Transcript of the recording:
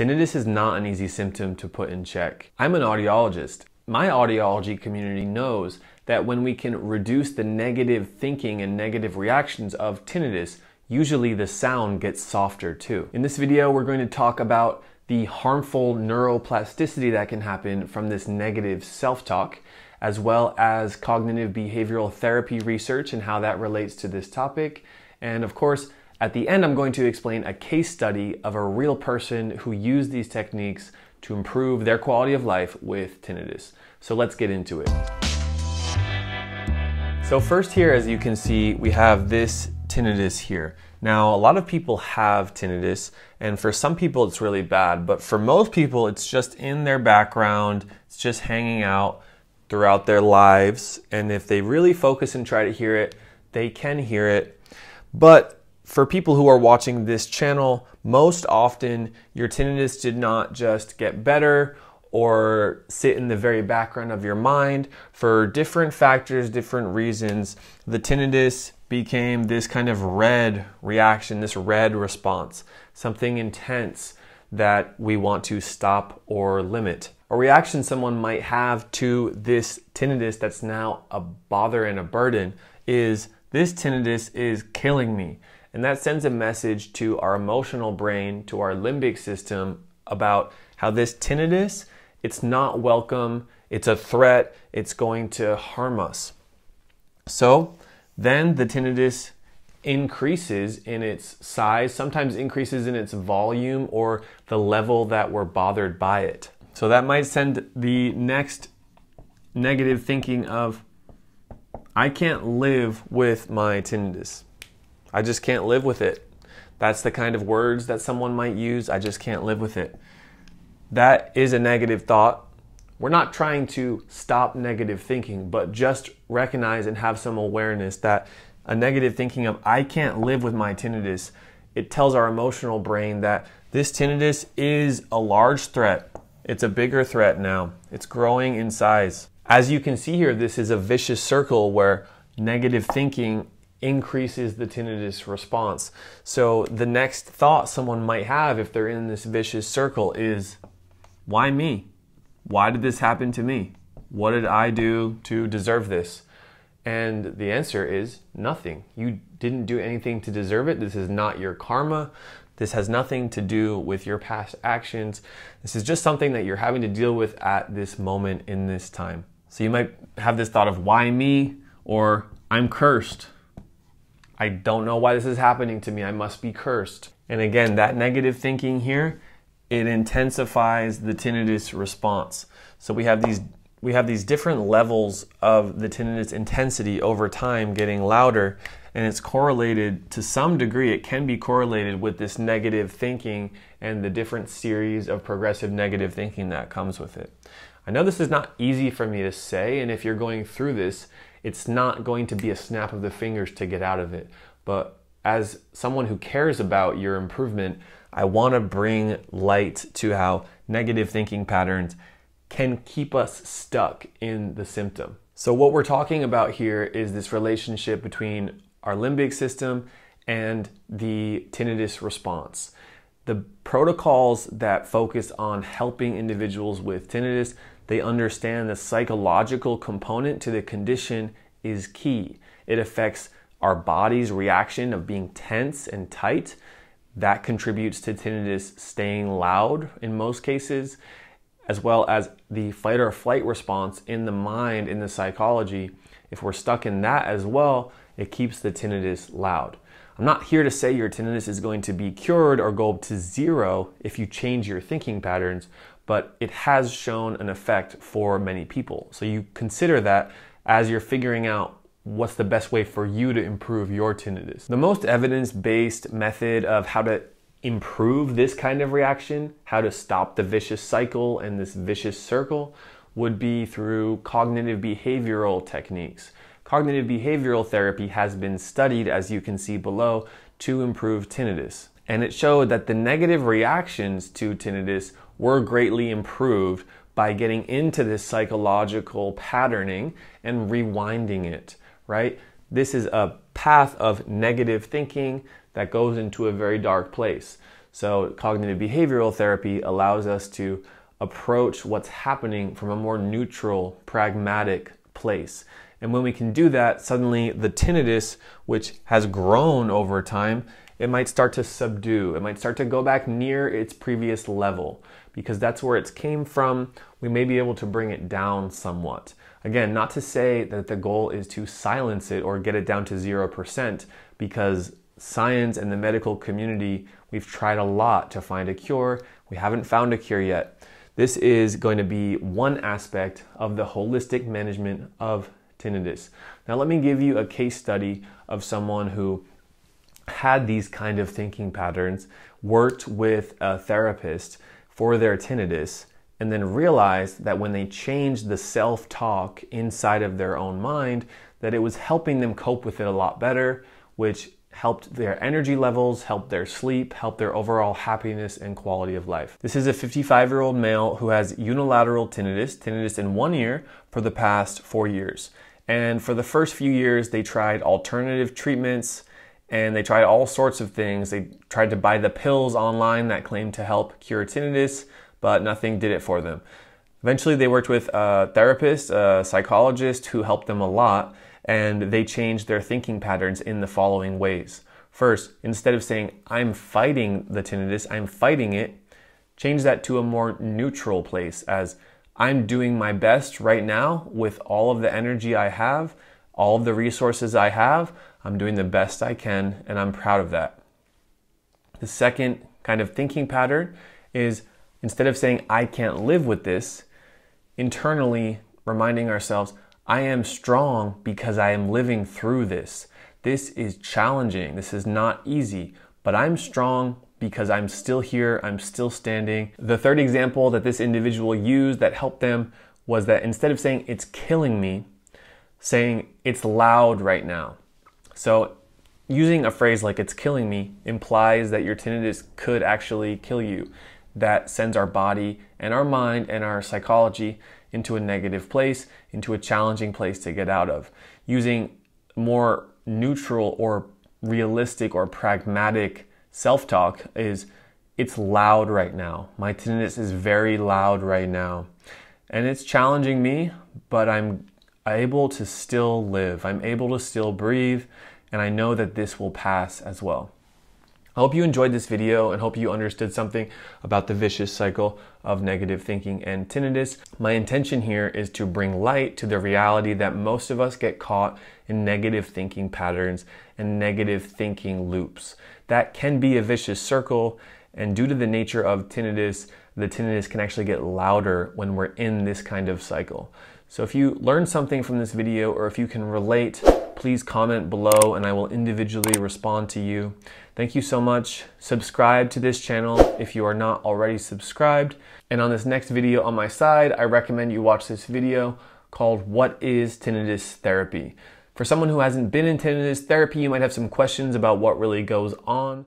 Tinnitus is not an easy symptom to put in check. I'm an audiologist. My audiology community knows that when we can reduce the negative thinking and negative reactions of tinnitus, usually the sound gets softer too. In this video, we're going to talk about the harmful neuroplasticity that can happen from this negative self-talk, as well as cognitive behavioral therapy research and how that relates to this topic. And of course, at the end, I'm going to explain a case study of a real person who used these techniques to improve their quality of life with tinnitus. So let's get into it. So first here, as you can see, we have this tinnitus here. Now, a lot of people have tinnitus, and for some people it's really bad, but for most people it's just in their background, it's just hanging out throughout their lives, and if they really focus and try to hear it, they can hear it. But for people who are watching this channel, most often your tinnitus did not just get better or sit in the very background of your mind. For different factors, different reasons, the tinnitus became this kind of red reaction, this red response, something intense that we want to stop or limit. A reaction someone might have to this tinnitus that's now a bother and a burden is this tinnitus is killing me. And that sends a message to our emotional brain, to our limbic system about how this tinnitus, it's not welcome, it's a threat, it's going to harm us. So then the tinnitus increases in its size, sometimes increases in its volume or the level that we're bothered by it. So that might send the next negative thinking of, I can't live with my tinnitus. I just can't live with it. That's the kind of words that someone might use. I just can't live with it. That is a negative thought. We're not trying to stop negative thinking, but just recognize and have some awareness that a negative thinking of, I can't live with my tinnitus, it tells our emotional brain that this tinnitus is a large threat. It's a bigger threat now. It's growing in size. As you can see here, this is a vicious circle where negative thinking increases the tinnitus response. So the next thought someone might have if they're in this vicious circle is, why me? Why did this happen to me? What did I do to deserve this? And the answer is nothing. You didn't do anything to deserve it. This is not your karma. This has nothing to do with your past actions. This is just something that you're having to deal with at this moment in this time. So you might have this thought of why me or I'm cursed I don't know why this is happening to me. I must be cursed. And again, that negative thinking here, it intensifies the tinnitus response. So we have these we have these different levels of the tinnitus intensity over time getting louder and it's correlated to some degree it can be correlated with this negative thinking and the different series of progressive negative thinking that comes with it. I know this is not easy for me to say and if you're going through this it's not going to be a snap of the fingers to get out of it. But as someone who cares about your improvement, I want to bring light to how negative thinking patterns can keep us stuck in the symptom. So, what we're talking about here is this relationship between our limbic system and the tinnitus response. The protocols that focus on helping individuals with tinnitus they understand the psychological component to the condition is key. It affects our body's reaction of being tense and tight. That contributes to tinnitus staying loud in most cases, as well as the fight or flight response in the mind, in the psychology. If we're stuck in that as well, it keeps the tinnitus loud. I'm not here to say your tinnitus is going to be cured or go to zero if you change your thinking patterns, but it has shown an effect for many people. So you consider that as you're figuring out what's the best way for you to improve your tinnitus. The most evidence based method of how to improve this kind of reaction, how to stop the vicious cycle and this vicious circle, would be through cognitive behavioral techniques. Cognitive behavioral therapy has been studied, as you can see below, to improve tinnitus. And it showed that the negative reactions to tinnitus were greatly improved by getting into this psychological patterning and rewinding it, right? This is a path of negative thinking that goes into a very dark place. So, cognitive behavioral therapy allows us to approach what's happening from a more neutral, pragmatic place. And when we can do that, suddenly the tinnitus, which has grown over time, it might start to subdue. It might start to go back near its previous level because that's where it came from. We may be able to bring it down somewhat. Again, not to say that the goal is to silence it or get it down to 0%, because science and the medical community, we've tried a lot to find a cure. We haven't found a cure yet. This is going to be one aspect of the holistic management of tinnitus. Now, let me give you a case study of someone who had these kind of thinking patterns, worked with a therapist for their tinnitus, and then realized that when they changed the self talk inside of their own mind, that it was helping them cope with it a lot better, which helped their energy levels, helped their sleep, helped their overall happiness and quality of life. This is a 55 year old male who has unilateral tinnitus, tinnitus in one ear, for the past four years. And for the first few years, they tried alternative treatments and they tried all sorts of things. They tried to buy the pills online that claimed to help cure tinnitus, but nothing did it for them. Eventually, they worked with a therapist, a psychologist who helped them a lot, and they changed their thinking patterns in the following ways. First, instead of saying, I'm fighting the tinnitus, I'm fighting it, change that to a more neutral place as I'm doing my best right now with all of the energy I have, all of the resources I have. I'm doing the best I can, and I'm proud of that. The second kind of thinking pattern is instead of saying, I can't live with this, internally reminding ourselves, I am strong because I am living through this. This is challenging. This is not easy, but I'm strong because I'm still here. I'm still standing. The third example that this individual used that helped them was that instead of saying it's killing me, saying it's loud right now. So using a phrase like it's killing me implies that your tinnitus could actually kill you. That sends our body and our mind and our psychology into a negative place, into a challenging place to get out of. Using more neutral or realistic or pragmatic self talk is it's loud right now. My tinnitus is very loud right now. And it's challenging me, but I'm able to still live. I'm able to still breathe, and I know that this will pass as well. I hope you enjoyed this video and hope you understood something about the vicious cycle of negative thinking and tinnitus. My intention here is to bring light to the reality that most of us get caught in negative thinking patterns and negative thinking loops. That can be a vicious circle, and due to the nature of tinnitus, the tinnitus can actually get louder when we're in this kind of cycle. So if you learned something from this video or if you can relate, please comment below and I will individually respond to you. Thank you so much. Subscribe to this channel if you are not already subscribed. And on this next video on my side, I recommend you watch this video called What is Tinnitus Therapy? For someone who hasn't been in tinnitus therapy, you might have some questions about what really goes on.